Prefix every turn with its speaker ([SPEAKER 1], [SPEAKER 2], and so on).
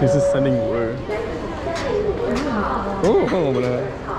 [SPEAKER 1] He's just sending word. Oh, oh,